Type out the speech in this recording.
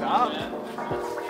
Stop.